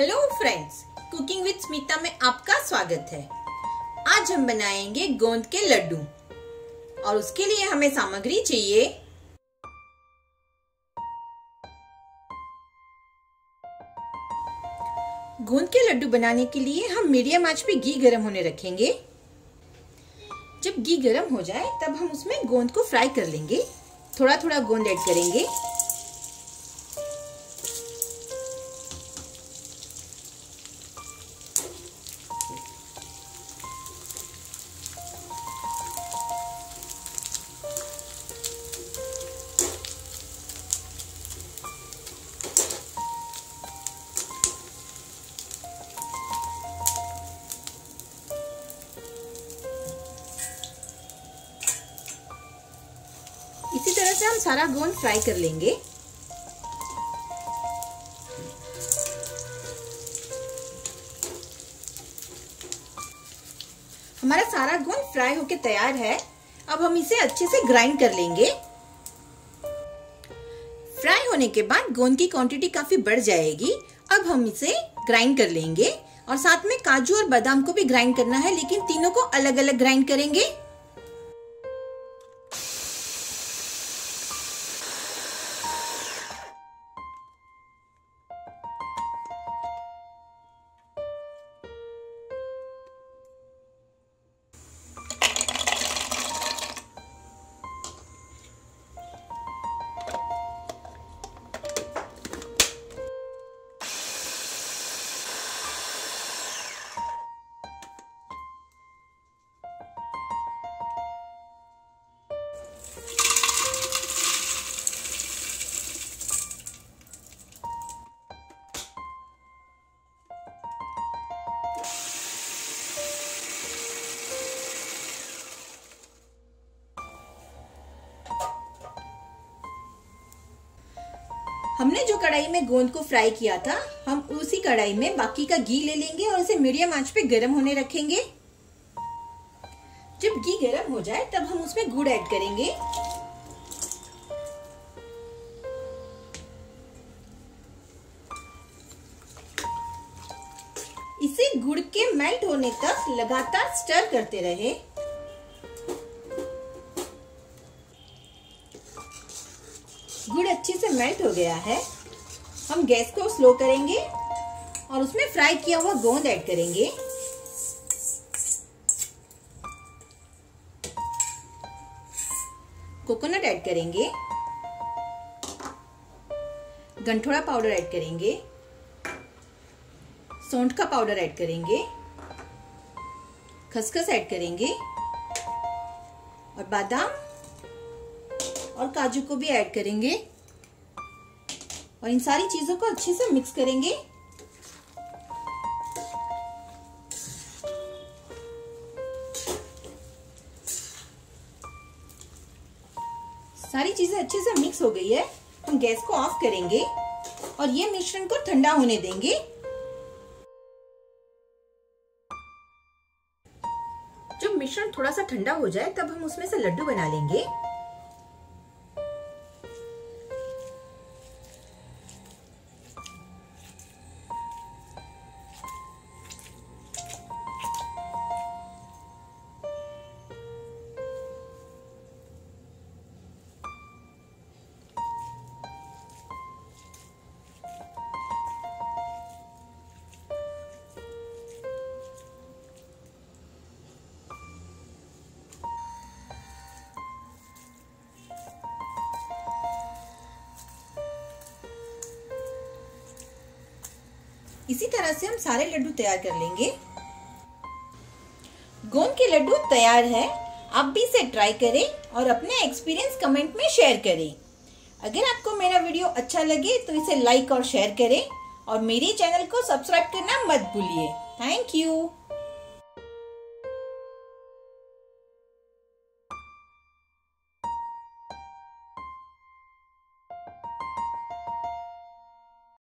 Hello friends cooking with Smita में आपका स्वागत है। आज हम बनाएँगे गोंद के लड्डू। और उसके लिए हमें सामग्री चाहिए। गोंद के लड्डू बनाने के लिए हम मीडियम आँच पे घी गरम होने रखेंगे। जब घी गरम हो जाए, तब हम उसमें गोंद को फ्राई कर लेंगे। थोड़ा थोड़ा गोंद ऐड करेंगे। से हम सारा गोंद फ्राई कर लेंगे। हमारा सारा गोंद फ्राई होके तैयार है। अब हम इसे अच्छे से ग्राइंड कर लेंगे। फ्राई होने के बाद गोंद की क्वांटिटी काफ़ी बढ़ जाएगी। अब हम इसे ग्राइंड कर लेंगे। और साथ में काजू और बादाम को भी ग्राइंड करना है, लेकिन तीनों को अलग अलग ग्राइंड करेंगे। हमने जो कढ़ाई में गोंद को फ्राई किया था, हम उसी कढ़ाई में बाकी का घी ले लेंगे और इसे मीडियम आँच पे गर्म होने रखेंगे। जब घी गर्म हो जाए, तब हम उसमें गुड़ ऐड करेंगे। इसे गुड़ के मेल्ट होने तक लगातार स्टर करते रहे। गुड़ अच्छे से मेल्ट हो गया है। हम गैस को स्लो करेंगे और उसमें फ्राई किया हुआ गोंद ऐड करेंगे। कोकोनट ऐड करेंगे। गंठोड़ा पाउडर ऐड करेंगे। सौंठ का पाउडर ऐड करेंगे। खसखस ऐड करेंगे। और बादाम और काजू को भी ऐड करेंगे। और इन सारी चीज़ों को अच्छे से मिक्स करेंगे। सारी चीज़ें अच्छे से मिक्स हो गई है। हम गैस को ऑफ़ करेंगे और ये मिश्रण को ठंडा होने देंगे। जब मिश्रण थोड़ा सा ठंडा हो जाए, तब हम उसमें से लड्डू बना लेंगे। इसी तरह से हम सारे लड्डू तैयार कर लेंगे। गोंद के लड्डू तैयार है। आप भी इसे ट्राई करें और अपने एक्सपीरियंस कमेंट में शेयर करें। अगर आपको मेरा वीडियो अच्छा लगे तो इसे लाइक और शेयर करें और मेरे चैनल को सब्सक्राइब करना मत भूलिए। Thank you.